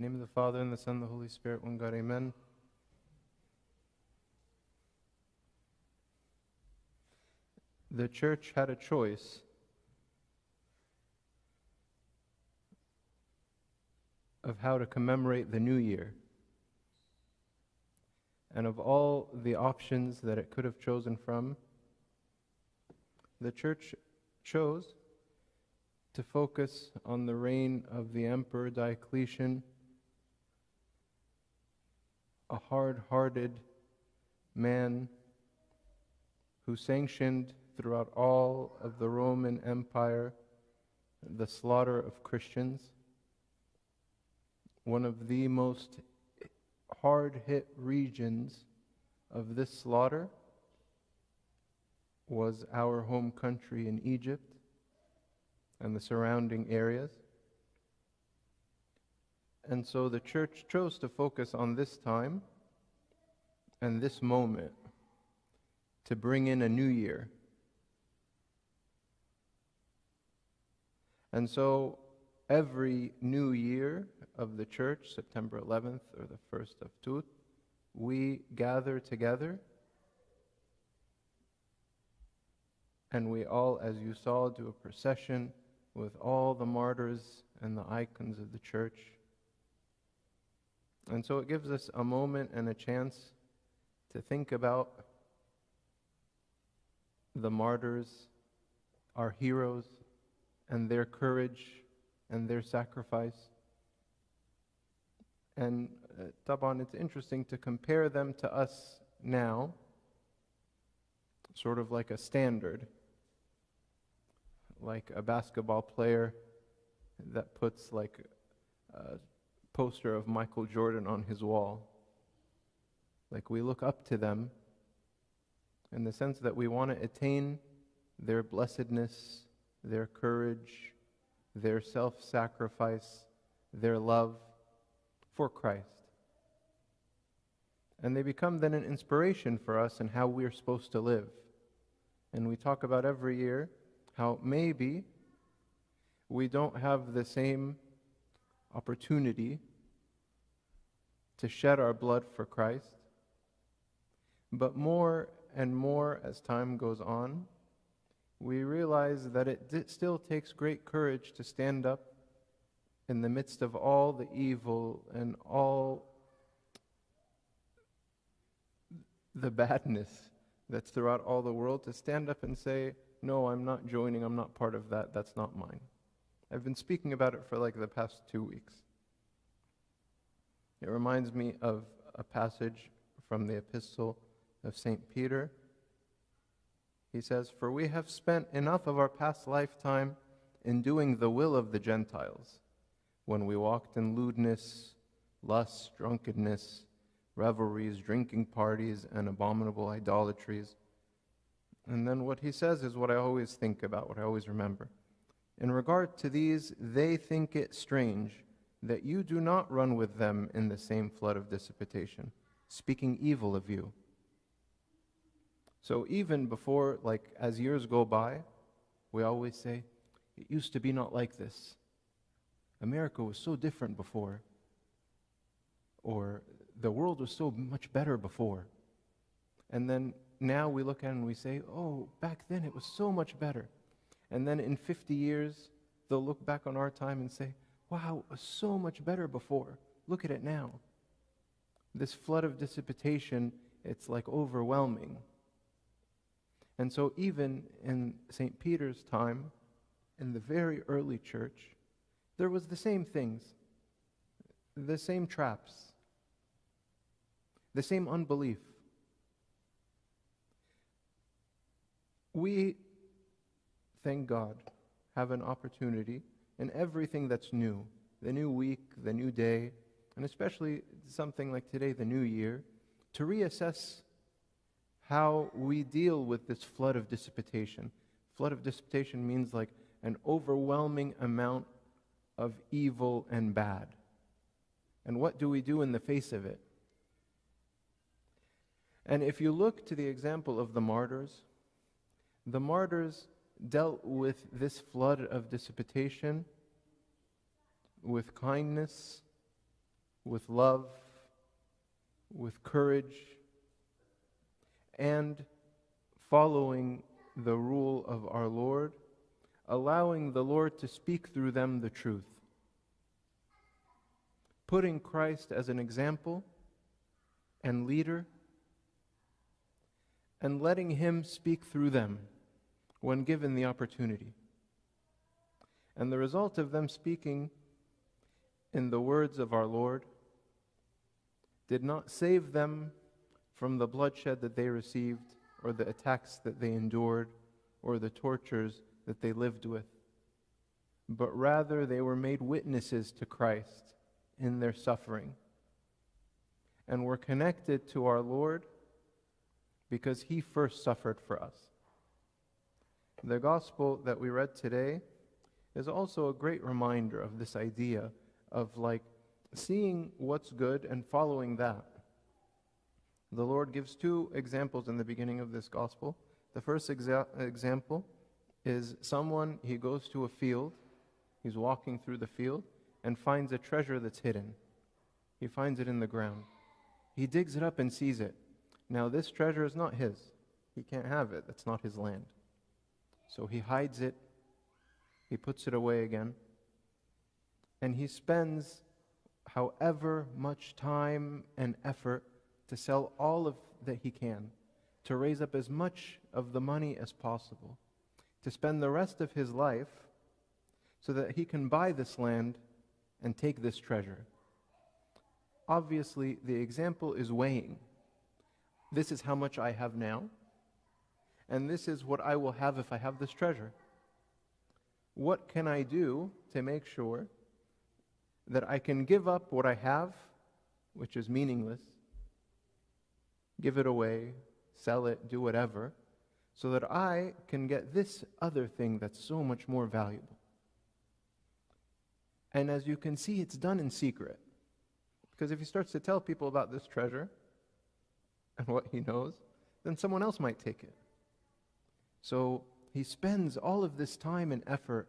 Name of the Father, and the Son, and the Holy Spirit, one God, amen. The church had a choice of how to commemorate the new year. And of all the options that it could have chosen from, the church chose to focus on the reign of the Emperor Diocletian, a hard hearted man who sanctioned throughout all of the Roman Empire the slaughter of Christians. One of the most hard hit regions of this slaughter was our home country in Egypt and the surrounding areas. And so the church chose to focus on this time and this moment to bring in a new year. And so every new year of the church, September 11th or the 1st of Tut, we gather together and we all, as you saw, do a procession with all the martyrs and the icons of the church. And so it gives us a moment and a chance to think about the martyrs, our heroes, and their courage and their sacrifice. And uh, Taban, it's interesting to compare them to us now, sort of like a standard like a basketball player that puts like a poster of Michael Jordan on his wall. Like we look up to them in the sense that we want to attain their blessedness, their courage, their self sacrifice, their love for Christ. And they become then an inspiration for us in how we're supposed to live. And we talk about every year how maybe we don't have the same opportunity to shed our blood for Christ, but more and more as time goes on, we realize that it still takes great courage to stand up in the midst of all the evil and all the badness that's throughout all the world, to stand up and say, no, I'm not joining, I'm not part of that, that's not mine. I've been speaking about it for like the past two weeks. It reminds me of a passage from the epistle of St. Peter. He says, For we have spent enough of our past lifetime in doing the will of the Gentiles, when we walked in lewdness, lust, drunkenness, revelries, drinking parties, and abominable idolatries and then what he says is what I always think about, what I always remember. In regard to these, they think it strange that you do not run with them in the same flood of dissipation, speaking evil of you. So even before, like as years go by, we always say, it used to be not like this. America was so different before. Or the world was so much better before. And then now we look at it and we say, oh, back then it was so much better. And then in 50 years, they'll look back on our time and say, wow, it was so much better before. Look at it now. This flood of dissipation, it's like overwhelming. And so, even in St. Peter's time, in the very early church, there was the same things, the same traps, the same unbelief. we, thank God, have an opportunity in everything that's new the new week, the new day, and especially something like today, the new year, to reassess how we deal with this flood of dissipation. Flood of dissipation means like an overwhelming amount of evil and bad. And what do we do in the face of it? And if you look to the example of the martyrs, the martyrs dealt with this flood of dissipation with kindness, with love, with courage, and following the rule of our Lord, allowing the Lord to speak through them the truth. Putting Christ as an example and leader, and letting Him speak through them when given the opportunity. And the result of them speaking in the words of our Lord did not save them from the bloodshed that they received, or the attacks that they endured, or the tortures that they lived with, but rather they were made witnesses to Christ in their suffering and were connected to our Lord because he first suffered for us. The gospel that we read today is also a great reminder of this idea of like seeing what's good and following that. The Lord gives two examples in the beginning of this gospel. The first exa- example is someone, he goes to a field, he's walking through the field, and finds a treasure that's hidden. He finds it in the ground. He digs it up and sees it. Now, this treasure is not his. He can't have it. That's not his land. So he hides it, he puts it away again, and he spends however much time and effort to sell all of that he can, to raise up as much of the money as possible, to spend the rest of his life so that he can buy this land and take this treasure. Obviously, the example is weighing. This is how much I have now, and this is what I will have if I have this treasure. What can I do to make sure that I can give up what I have, which is meaningless, give it away, sell it, do whatever, so that I can get this other thing that's so much more valuable. And as you can see, it's done in secret. Because if he starts to tell people about this treasure and what he knows, then someone else might take it. So he spends all of this time and effort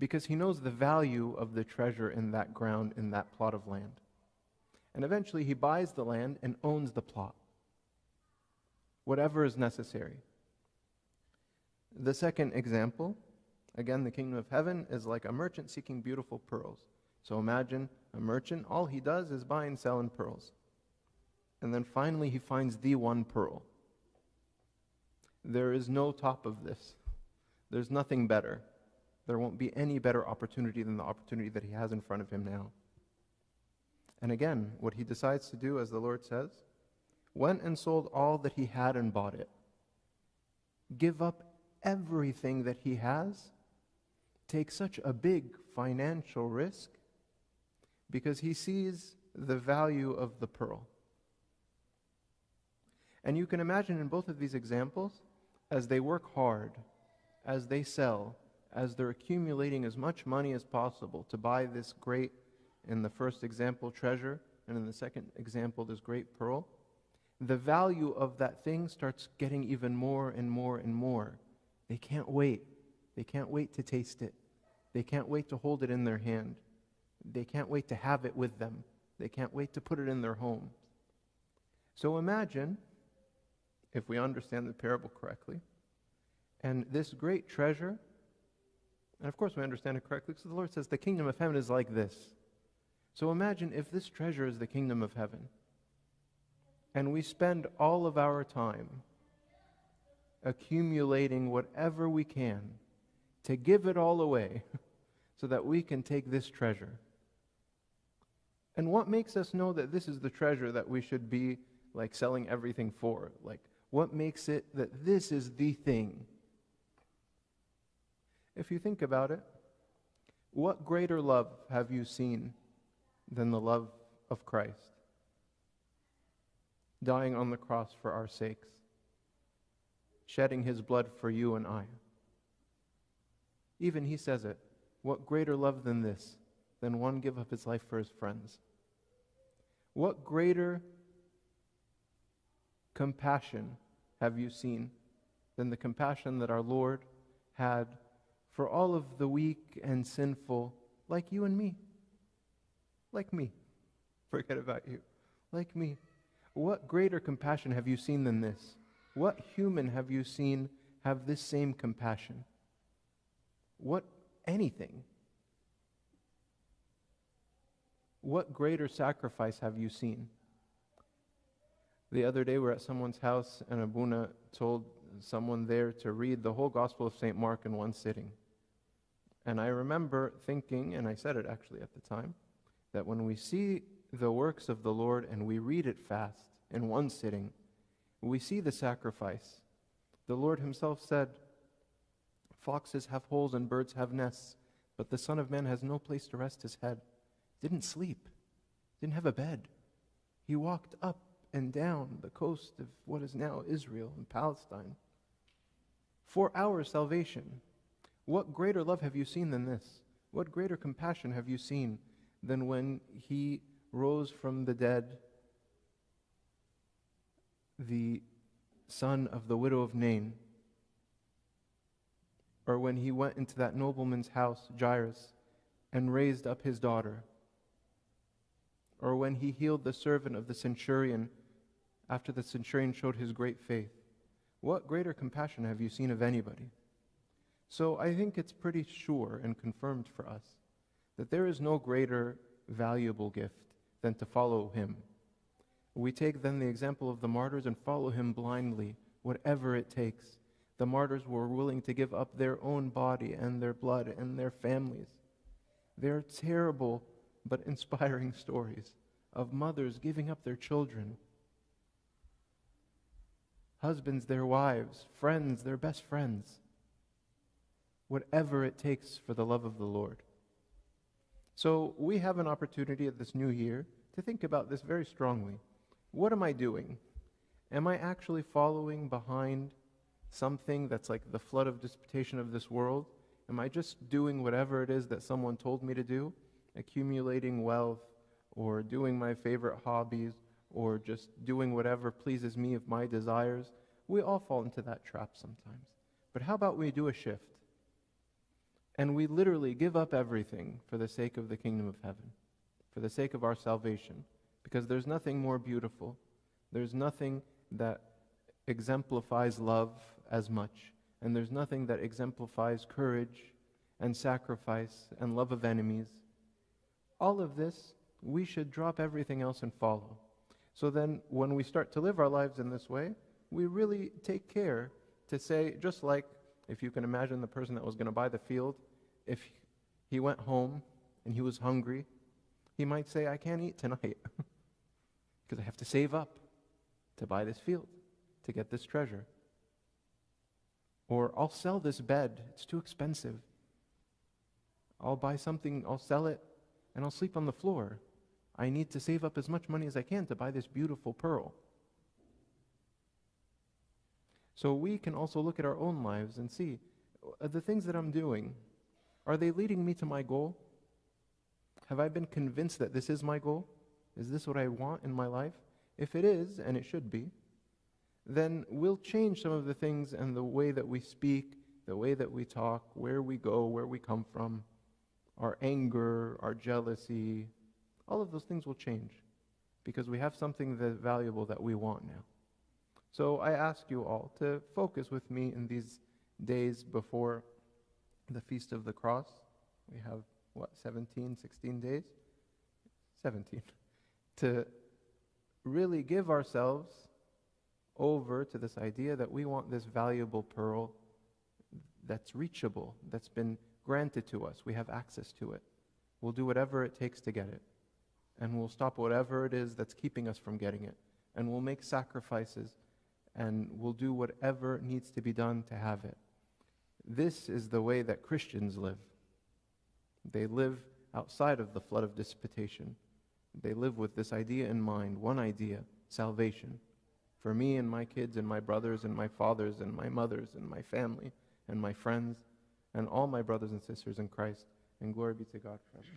because he knows the value of the treasure in that ground, in that plot of land. And eventually he buys the land and owns the plot. Whatever is necessary. The second example, again, the kingdom of heaven is like a merchant seeking beautiful pearls. So imagine a merchant, all he does is buy and sell in pearls. And then finally he finds the one pearl. There is no top of this. There's nothing better. There won't be any better opportunity than the opportunity that he has in front of him now. And again, what he decides to do, as the Lord says, went and sold all that he had and bought it. Give up everything that he has, take such a big financial risk because he sees the value of the pearl. And you can imagine in both of these examples, as they work hard, as they sell, as they're accumulating as much money as possible to buy this great in the first example, treasure, and in the second example, this great pearl, the value of that thing starts getting even more and more and more. They can't wait. They can't wait to taste it. They can't wait to hold it in their hand. They can't wait to have it with them. They can't wait to put it in their home. So imagine, if we understand the parable correctly, and this great treasure, and of course we understand it correctly because the Lord says the kingdom of heaven is like this. So imagine if this treasure is the kingdom of heaven, and we spend all of our time accumulating whatever we can to give it all away so that we can take this treasure. And what makes us know that this is the treasure that we should be like selling everything for? Like, what makes it that this is the thing? If you think about it, what greater love have you seen than the love of Christ, dying on the cross for our sakes, shedding his blood for you and I. Even he says it. What greater love than this, than one give up his life for his friends? What greater compassion have you seen than the compassion that our Lord had for all of the weak and sinful, like you and me? like me. Forget about you. Like me. What greater compassion have you seen than this? What human have you seen have this same compassion? What anything? What greater sacrifice have you seen? The other day, we we're at someone's house, and Abuna told someone there to read the whole Gospel of St. Mark in one sitting. And I remember thinking, and I said it actually at the time, that when we see the works of the Lord and we read it fast in one sitting, we see the sacrifice. The Lord Himself said, Foxes have holes and birds have nests, but the Son of Man has no place to rest his head. Didn't sleep, didn't have a bed. He walked up and down the coast of what is now Israel and Palestine. For our salvation. What greater love have you seen than this? What greater compassion have you seen than when he rose from the dead, the son of the widow of Nain? Or when he went into that nobleman's house, Jairus, and raised up his daughter? Or when he healed the servant of the centurion after the centurion showed his great faith. What greater compassion have you seen of anybody? So I think it's pretty sure and confirmed for us that there is no greater valuable gift than to follow him. We take then the example of the martyrs and follow him blindly, whatever it takes. The martyrs were willing to give up their own body and their blood and their families. They're terrible but inspiring stories of mothers giving up their children husbands their wives, friends their best friends. Whatever it takes for the love of the Lord. So we have an opportunity at this new year to think about this very strongly. What am I doing? Am I actually following behind something that's like the flood of disputation of this world? Am I just doing whatever it is that someone told me to do? Accumulating wealth or doing my favorite hobbies or just doing whatever pleases me of my desires. We all fall into that trap sometimes. But how about we do a shift? And we literally give up everything for the sake of the kingdom of heaven, for the sake of our salvation, because there's nothing more beautiful. There's nothing that exemplifies love as much, and there's nothing that exemplifies courage and sacrifice and love of enemies. All of this, we should drop everything else and follow. So then, when we start to live our lives in this way, we really take care to say, just like if you can imagine the person that was going to buy the field, if he went home and he was hungry, he might say, I can't eat tonight because I have to save up to buy this field, to get this treasure. Or I'll sell this bed, it's too expensive. I'll buy something, I'll sell it, and I'll sleep on the floor. I need to save up as much money as I can to buy this beautiful pearl. So we can also look at our own lives and see uh, the things that I'm doing, are they leading me to my goal? Have I been convinced that this is my goal? Is this what I want in my life? If it is, and it should be, then we'll change some of the things and the way that we speak, the way that we talk, where we go, where we come from, our anger, our jealousy, all of those things will change because we have something that valuable that we want now. So I ask you all to focus with me in these days before the Feast of the Cross. We have, what, 17, 16 days? 17. To really give ourselves over to this idea that we want this valuable pearl that's reachable, that's been granted to us. We have access to it. We'll do whatever it takes to get it and we'll stop whatever it is that's keeping us from getting it. And we'll make sacrifices and we'll do whatever needs to be done to have it. This is the way that Christians live. They live outside of the flood of dissipation. They live with this idea in mind one idea salvation. For me and my kids and my brothers and my fathers and my mothers and my family and my friends and all my brothers and sisters in Christ. And glory be to God forever.